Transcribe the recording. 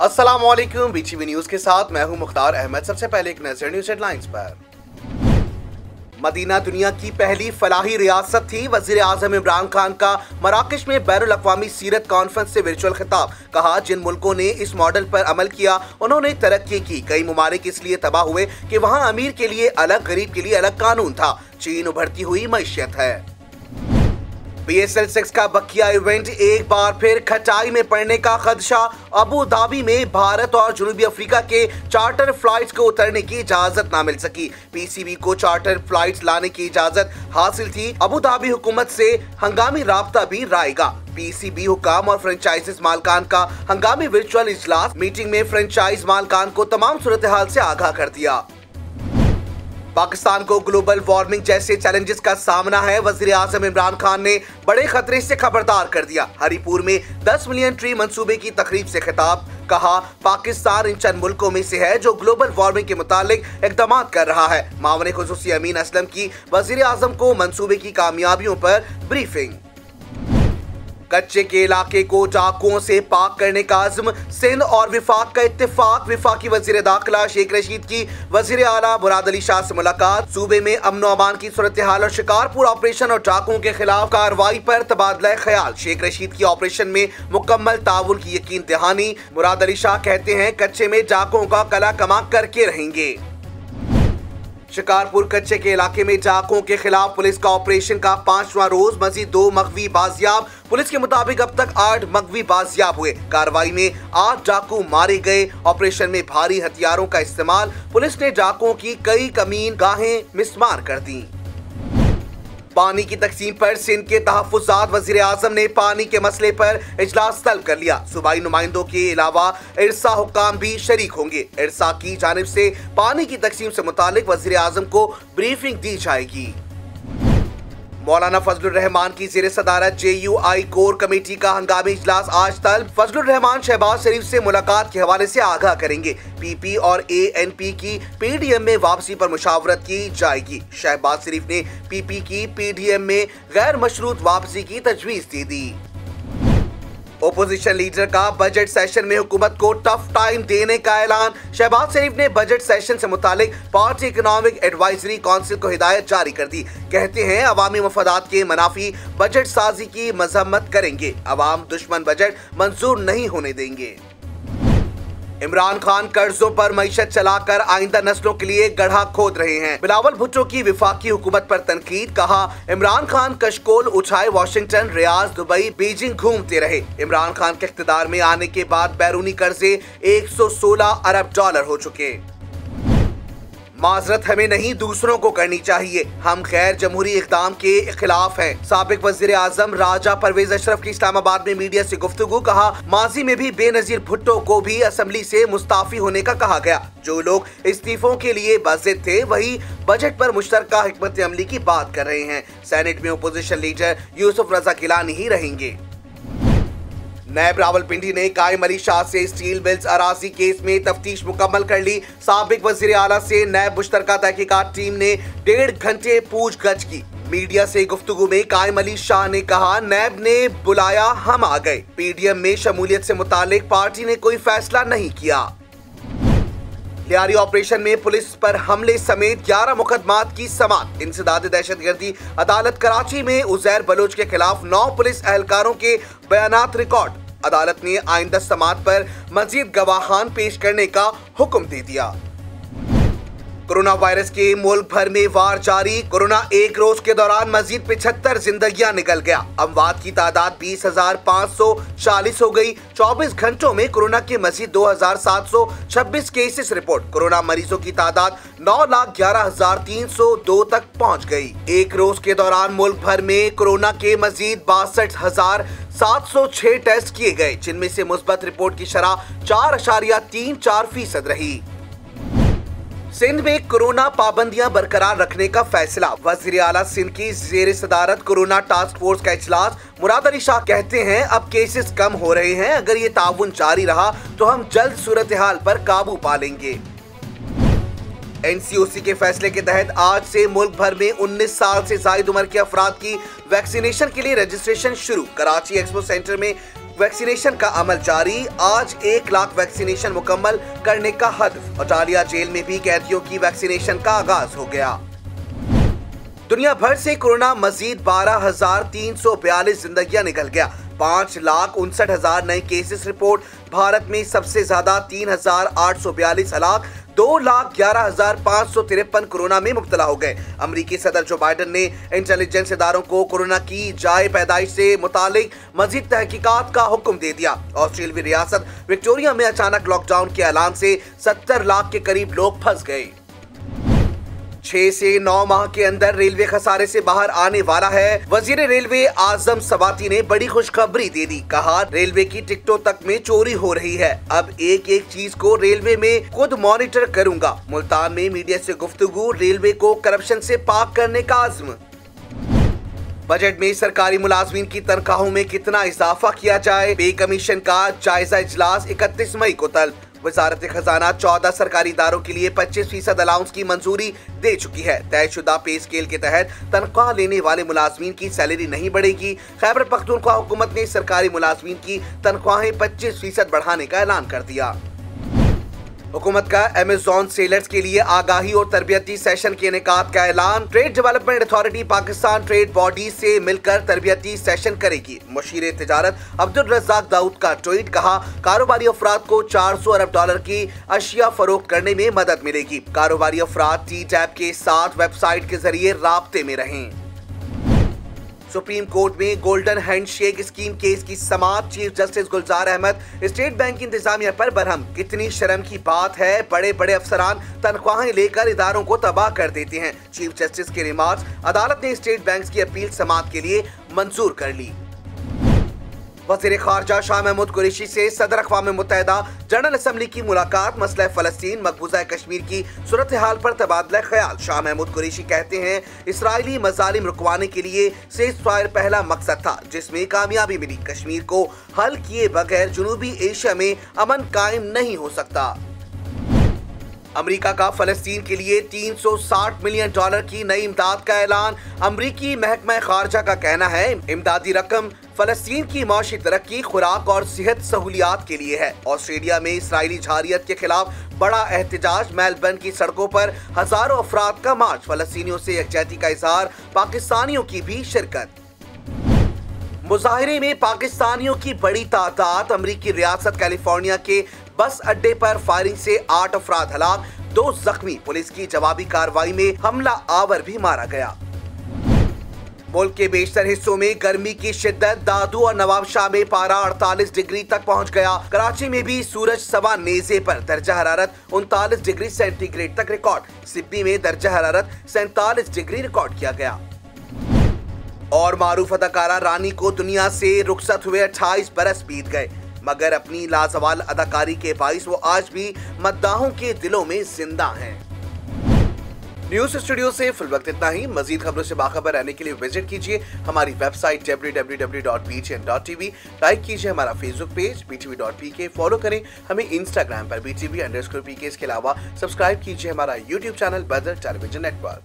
अस्सलाम वालेकुम BTV news के साथ मैं हूँ मुख्तार अहमद। सबसे पहले एक नज़र न्यूज़ हेडलाइंस पर। मदीना दुनिया की पहली फलाही रियासत थी। वज़ीर आज़म इमरान खान का मराकश में बैन अवी सीरत कॉन्फ्रेंस से वर्चुअल खिताब। कहा, जिन मुल्कों ने इस मॉडल पर अमल किया, उन्होंने तरक्की की। कई ममालिक इसलिए तबाह हुए कि वहाँ अमीर के लिए अलग, गरीब के लिए अलग कानून था। चीन उभरती हुई मैशियत है। बीएसएल सिक्स का बकिया इवेंट एक बार फिर खटाई में पड़ने का खदशा। अबू धाबी में भारत और जनूबी अफ्रीका के चार्टर फ्लाइट्स को उतरने की इजाज़त ना मिल सकी। पीसीबी को चार्टर फ्लाइट्स लाने की इजाज़त हासिल थी। अबू धाबी हुकूमत से हंगामी राबता भी रायगा। पीसीबी हुकाम और फ्रेंचाइजिस मालकान का हंगामी वर्चुअल इजलास मीटिंग में फ्रेंचाइज मालकान को तमाम सूरत हाल से आगाह कर दिया। पाकिस्तान को ग्लोबल वार्मिंग जैसे चैलेंजेस का सामना है। वज़ीर आज़म इमरान खान ने बड़े खतरे से खबरदार कर दिया। हरिपुर में 10 मिलियन ट्री मंसूबे की तकरीब से खिताब। कहा, पाकिस्तान इन चंद मुल्कों में से है जो ग्लोबल वार्मिंग के मुतालिक इकदाम कर रहा है। मामले खसूसी अमीन असलम की वज़ीर आज़म को मनसूबे की कामयाबियों पर ब्रीफिंग। कच्चे के इलाके को डाकुओं से पाक करने का आज़म, सिंध और विफाक का इत्तेफाक। विफाकी वज़ीर दाखिला शेख रशीद की वज़ीर आला मुराद अली शाह से मुलाकात। सूबे में अमन अमान की सूरत हाल और शिकारपुर ऑपरेशन और डाकुओं के खिलाफ कार्रवाई पर तबादला ख्याल। शेख रशीद की ऑपरेशन में मुकम्मल ताउन की यकीन दहानी। मुराद अली शाह कहते हैं, कच्चे में डाकुओं का कला कमा करके रहेंगे। शिकारपुर कच्चे के इलाके में डाकों के खिलाफ पुलिस का ऑपरेशन का पांचवा रोज मजीद दो मगवी बाजियाब। पुलिस के मुताबिक अब तक आठ मगवी बाजियाब हुए। कार्रवाई में आठ डाकू मारे गए। ऑपरेशन में भारी हथियारों का इस्तेमाल। पुलिस ने डाकुओं की कई कमीन गाहें मिसमार कर दी। पानी की तकसीम पर सिंध के तहफात वज़ीर आज़म ने पानी के मसले पर इजलास तलब कर लिया। सूबाई नुमाइंदों के अलावा इरसा हुकाम भी शरीक होंगे। इरसा की जानब से पानी की तकसीम से मुतालिक वज़ीर आज़म को ब्रीफिंग दी जाएगी। मौलाना फजल रहमान की जेर सदारत J U I core committee का हंगामी इजलास आज तल फजल रहमान शहबाज शरीफ से मुलाकात के हवाले से आगाह करेंगे। P P A N P की पी डी एम में वापसी पर मुशावरत की जाएगी। शहबाज शरीफ ने पीपी की पी डी एम में गैर मशरूत वापसी की तजवीज दे दी। ओपोजिशन लीडर का बजट सेशन में हुकूमत को टफ टाइम देने का ऐलान। शहबाज शरीफ ने बजट सेशन से मुतालिक पार्टी इकोनॉमिक एडवाइजरी काउंसिल को हिदायत जारी कर दी। कहते हैं, अवामी मफादात के मनाफी बजट साजी की मजम्मत करेंगे। अवाम दुश्मन बजट मंजूर नहीं होने देंगे। इमरान खान कर्जों पर मीशत चलाकर आइंदा नस्लों के लिए गढ़ा खोद रहे हैं। बिलावल भुट्टो की विफाकी हुकूमत पर तनकीद, कहा, इमरान खान कशकोल उठाए वाशिंगटन, रियाज, दुबई, बीजिंग घूमते रहे। इमरान खान के इकतदार में आने के बाद बैरूनी कर्जे 116 अरब डॉलर हो चुके। माजरत हमें नहीं, दूसरों को करनी चाहिए। हम गैर जमहूरी इकदाम के खिलाफ हैं। सबक वज़ीर आज़म राजा परवेज अशरफ की इस्लामाबाद में मीडिया से गुफ्तु कहा, माजी में भी बेनजीर भुट्टो को भी असम्बली से मुस्ताफी होने का कहा गया। जो लोग इस्तीफों के लिए बाजिद थे, वही बजट पर मुश्तर हमत अमली की बात कर रहे हैं। सेनेट में अपोजिशन लीडर यूसुफ रजा किलानी ही रहेंगे। नैब रावलपिंडी ने कायम अली शाह से स्टील मिल्स अराजी केस में तफ्तीश मुकम्मल कर ली। सबक वज़ीर आला से नैब मुश्तर तहकीकत, टीम ने डेढ़ घंटे पूछ गछ की। मीडिया से गुफ्तगु में कायम अली शाह ने कहा, नैब ने बुलाया, हम आ गए। पीडीएम में शमूलियत से मुतालिक पार्टी ने कोई फैसला नहीं किया। लियारी ऑपरेशन में पुलिस पर हमले समेत 11 मुकदमात की समात इंसदाद दहशत गर्दी अदालत कराची में उजैर बलोच के खिलाफ नौ पुलिस एहलकारों के बयान रिकॉर्ड। अदालत ने आइंदा समात पर मजीद गवाहान पेश करने का हुक्म दे दिया। कोरोना वायरस के मुल्क भर में वार जारी। कोरोना एक रोज के दौरान मजीद पिछहत्तर जिंदगियाँ निकल गया। अमवात की तादाद बीस हज़ार पाँच सौ चालीस हो गई। चौबीस घंटों में कोरोना के मजीद दो हज़ार सात सौ छब्बीस केसेस रिपोर्ट। कोरोना मरीजों की तादाद नौ लाख ग्यारह हज़ार तीन सौ दो तक पहुँच गई एक रोज के दौरान मुल्क भर में कोरोना के मजीद बासठ हज़ार सात सौ छह टेस्ट किए गए, जिनमें से मुस्बत रिपोर्ट की शराह चार अशारिया तीन चार फ़ीसद रही। सिंध में कोरोना पाबंदियाँ बरकरार रखने का फैसला। वज़ीर आला सिंध की जेर सदारत कोरोना टास्क फोर्स का इजलास। मुराद अली शाह कहते हैं, अब केसेस कम हो रहे हैं, अगर ये ताउन जारी रहा तो हम जल्द सूरत हाल पर काबू पा लेंगे एनसीओसी के फैसले के तहत आज से मुल्क भर में 19 साल से जायद उम्र के अफराद की वैक्सीनेशन के लिए रजिस्ट्रेशन शुरू। कराची एक्सपो सेंटर में वैक्सीनेशन का अमल जारी। आज एक लाख वैक्सीनेशन मुकम्मल करने का हदफ। अटालिया जेल में भी कैदियों की वैक्सीनेशन का आगाज़ हो गया। दुनिया भर से कोरोना मजीद बारह हज़ार तीन सौ बयालीस जिंदगियाँ निकल गया। पाँच लाख उनसठ हज़ार नए केसेस रिपोर्ट। भारत में सबसे ज़्यादा तीन हज़ार आठ सौ बयालीस हलाक। दो लाख ग्यारह हज़ार पाँच सौ तिरपन कोरोना में मुबतला हो गए। अमरीकी सदर जो बाइडन ने इंटेलिजेंस इदारों को कोरोना की जाए पैदाइश से मुतालिक मजीद तहकीकत का हुक्म दे दिया। ऑस्ट्रेलवी रियासत विक्टोरिया में अचानक लॉकडाउन के ऐलान से सत्तर लाख के करीब लोग फंस गए। छह से नौ माह के अंदर रेलवे खसारे से बाहर आने वाला है। वज़ीर रेलवे आज़म सवाती ने बड़ी खुशखबरी दे दी। कहा, रेलवे की टिकटों तक में चोरी हो रही है। अब एक एक चीज़ को रेलवे में खुद मॉनिटर करूँगा। मुल्तान में मीडिया से गुफ्तगु, रेलवे को करप्शन से पाक करने का आज़म। बजट में सरकारी मुलाजमीन की तनख्वाहों में कितना इजाफा किया जाए? पे कमीशन का जायजा इजलास इकतीस मई को तलब। वजारत खजाना चौदह सरकारी इदारों के लिए पच्चीस फ़ीसद अलाउंस की मंजूरी दे चुकी है। तयशुदा पे स्केल के तहत तनख्वाह लेने वाले मुलाजमीन की सैलरी नहीं बढ़ेगी। खैबर पख्तूनख्वा हुकूमत ने सरकारी मुलाजमीन की तनख्वाहें पच्चीस फ़ीसद बढ़ाने का ऐलान कर दिया। हुकूमत का अमेजोन सेलर्स के लिए आगाही और तरबियती सेशन के इनका का ऐलान। Trade development authority Pakistan trade body से मिलकर तरबियती सेशन करेगी। मशीर तजारत अब्दुल रजाक दाऊद का ट्वीट कहा, कारोबारी अफराद को 400 अरब डॉलर की अशिया फरोख्त करने में मदद मिलेगी। कारोबारी अफराद टी टैब के साथ वेबसाइट के ज़रिए रबते में रहें। सुप्रीम कोर्ट में गोल्डन हैंडशेक स्कीम केस की समाप्त। Chief justice Gulzar Ahmed, state bank की इंतजामिया पर बरहम। कितनी शर्म की बात है बड़े बड़े अफसरान तनख्वाहें लेकर इदारों को तबाह कर देते हैं। चीफ जस्टिस के रिमार्क अदालत ने स्टेट बैंक की अपील समाप्त के लिए मंजूर कर ली। वज़ीर खारजा शाह महमूद कुरेशी से सदर अकवा मुतहदा जनरल असम्बली की मुलाकात, मसला फ़लस्तीन, मकबूजा कश्मीर की सूरत हाल पर तबादला ख्याल। शाह महमूद कुरेशी कहते हैं, इसराइली मजालिम रुकवाने के लिए सेज फायर पहला मकसद था, जिसमें कामयाबी मिली। कश्मीर को हल किए बगैर जनूबी एशिया में अमन कायम नहीं हो सकता। अमेरिका का फलस्तीन के लिए 360 मिलियन डॉलर की नई इमदाद का ऐलान। अमरीकी महकमा खारजा का कहना है, इमदादी रकम फलस्तीन की माशी तरक्की, खुराक और सेहत सहूलियात के लिए है। ऑस्ट्रेलिया में इसराइली झारियत के खिलाफ बड़ा एहतजाज मेलबर्न की सड़कों पर हज़ारों अफराद का मार्च। फलस्तियों से यकजहती का इजहार, पाकिस्तानियों की भी शिरकत। मुजाहरे में पाकिस्तानियों की बड़ी तादाद, अमरीकी रियासत कैलिफ़ोर्निया के बस अड्डे पर फायरिंग से आठ अफराद हलाक, दो जख्मी। पुलिस की जवाबी कार्रवाई में हमला आवर भी मारा गया। मुल्क के बेशतर हिस्सों में गर्मी की शिद्दत, दादू और नवाब शाह में पारा 48 डिग्री तक पहुँच गया। कराची में भी सूरज सवा नेजे पर दर्जा हरारत, उनतालीस डिग्री सेंटीग्रेड तक रिकॉर्ड। सिब्बी में दर्जा हरारत, सैतालीस डिग्री रिकॉर्ड किया गया। और मारूफ अदाकारा रानी को दुनिया से रुखसत हुए 28 बरस बीत गए। मगर अपनी लाजवाल अदाकारी के बाईस, वो आज भी मद्दाहों के दिलों में ज़िंदा हैं। न्यूज़ स्टूडियो से फिल वक्त इतना ही। मजीद खबरों से बाखबर रहने के लिए विज़िट कीजिए हमारी वेबसाइट www.btn.tv लाइक कीजिए हमारा फेसबुक पेज btv.pk फॉलो करें। हमें इंस्टाग्राम पर btv अंडरस्कोर पीके इसके अलावा सब्सक्राइब कीजिए हमारा YouTube channel Badar television network